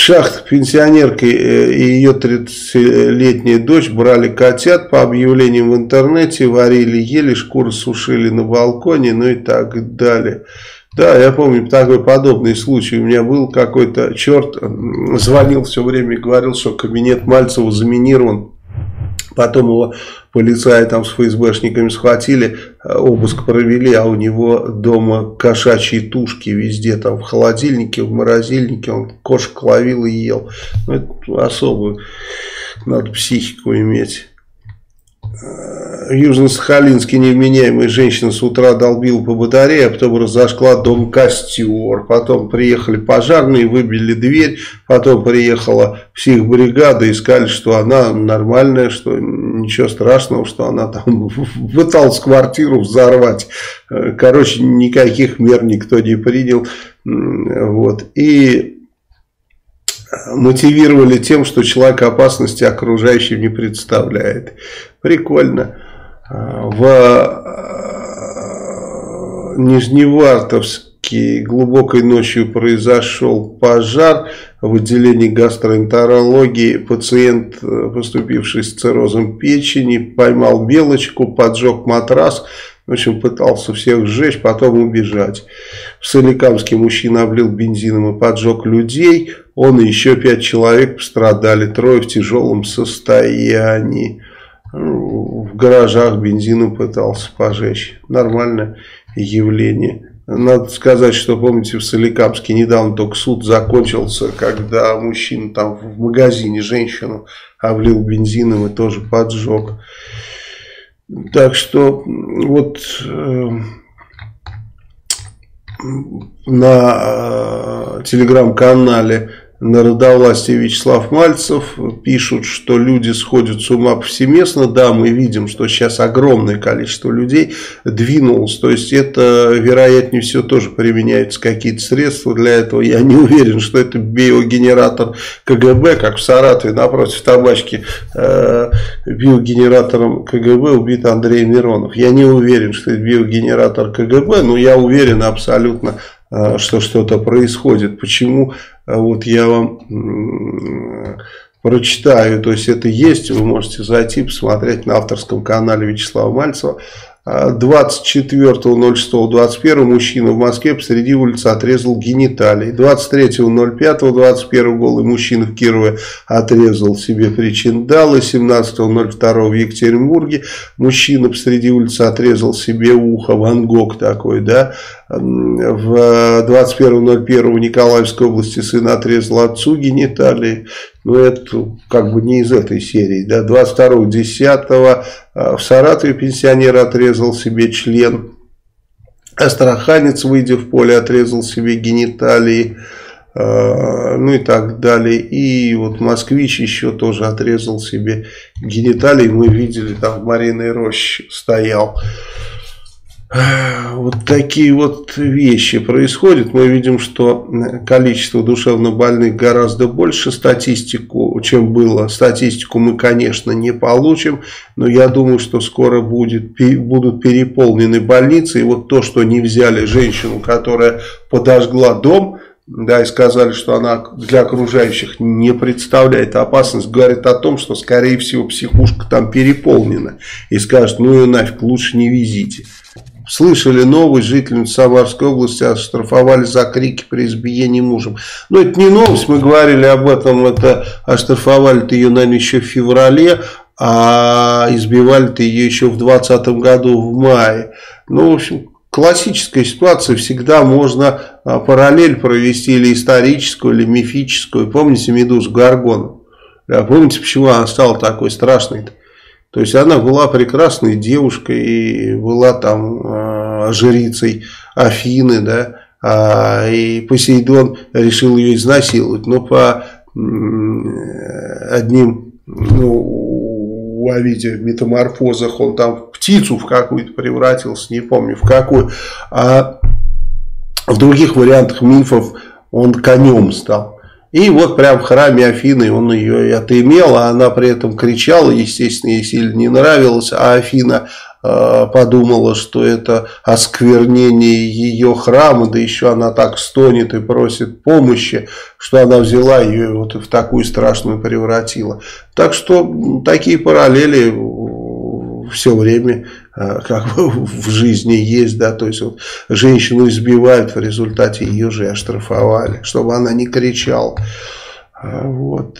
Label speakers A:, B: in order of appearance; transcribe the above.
A: шахтах пенсионерка э, и ее 30-летняя дочь брали котят по объявлениям в интернете, варили, ели, шкуры сушили на балконе, ну и так далее. Да, я помню такой подобный случай. У меня был какой-то черт, звонил все время и говорил, что кабинет Мальцева заминирован. Потом его полицаи там с ФСБшниками схватили, э, обыск провели, а у него дома кошачьи тушки везде, там в холодильнике, в морозильнике, он кошек ловил и ел. Ну, это особую надо психику иметь. Южно-Сахалинске невменяемая женщина с утра долбила по батарее, а потом разошла дом костер. Потом приехали пожарные, выбили дверь. Потом приехала психбригада и сказали, что она нормальная, что ничего страшного, что она там пыталась квартиру взорвать. Короче, никаких мер никто не принял. Вот. И мотивировали тем, что человек опасности окружающим не представляет. Прикольно. В а, Нижневартовске глубокой ночью произошел пожар в отделении гастроэнтерологии. Пациент, поступивший с циррозом печени, поймал белочку, поджег матрас, в общем, пытался всех сжечь, потом убежать. В Соликамске мужчина облил бензином и поджег людей. Он и еще пять человек пострадали, трое в тяжелом состоянии. Гаражах бензином пытался пожечь. Нормальное явление. Надо сказать, что, помните, в Соликамске недавно только суд закончился, когда мужчина там в магазине женщину облил бензином и тоже поджег. Так что вот э, на э, телеграм-канале народовластие Вячеслав Мальцев пишут, что люди сходят с ума повсеместно. Да, мы видим, что сейчас огромное количество людей двинулось. То есть это, вероятнее всего, тоже применяются какие-то средства для этого. Я не уверен, что это биогенератор КГБ, как в Саратове напротив табачки э, биогенератором КГБ убит Андрей Миронов. Я не уверен, что это биогенератор КГБ, но я уверен абсолютно что что-то происходит. Почему? Э, вот я вам прочитаю, то есть это есть, вы можете зайти, посмотреть на авторском канале Вячеслава Мальцева. 24.06.21 мужчина в Москве посреди улицы отрезал гениталии. 23.05.21 голый мужчина в Кирове отрезал себе причиндалы. 17.02 в Екатеринбурге мужчина посреди улицы отрезал себе ухо. Ван Гог такой, да. В 21.01 в Николаевской области сын отрезал отцу гениталии. Но это как бы не из этой серии. Да? 22.10 в Саратове пенсионер отрезал себе член. Астраханец, выйдя в поле, отрезал себе гениталии. А, ну и так далее. И вот москвич еще тоже отрезал себе гениталии. Мы видели, там в Мариной роще стоял вот такие вот вещи происходят. Мы видим, что количество душевно больных гораздо больше статистику, чем было. Статистику мы, конечно, не получим, но я думаю, что скоро будет, будут переполнены больницы. И вот то, что не взяли женщину, которая подожгла дом, да, и сказали, что она для окружающих не представляет опасность, говорит о том, что, скорее всего, психушка там переполнена. И скажет, ну и нафиг, лучше не везите. Слышали новость, жительницу Самарской области оштрафовали за крики при избиении мужем. Но это не новость, мы говорили об этом, это оштрафовали-то ее, наверное, еще в феврале, а избивали-то ее еще в 2020 году в мае. Ну, в общем, классическая ситуация, всегда можно а, параллель провести или историческую, или мифическую. Помните Медузу Гаргону? Помните, почему она стала такой страшной -то? Есть она была прекрасной девушкой была там э, жрицей Афины, да, а, и Посейдон решил ее изнасиловать, но по одним, ну, ловите метаморфозах, он там в птицу в какую-то превратился, не помню в какую, а в других вариантах мифов он конем стал. И вот прям в храме Афины он ее и отымел, а она при этом кричала, естественно, ей сильно не нравилось, а Афина э, подумала, что это осквернение ее храма, да еще она так стонет и просит помощи, что она взяла ее вот в такую страшную превратила. Так что такие параллели все время э, как бы в жизни есть, да, то есть вот женщину избивают, в результате ее же оштрафовали, чтобы она не кричала. Вот.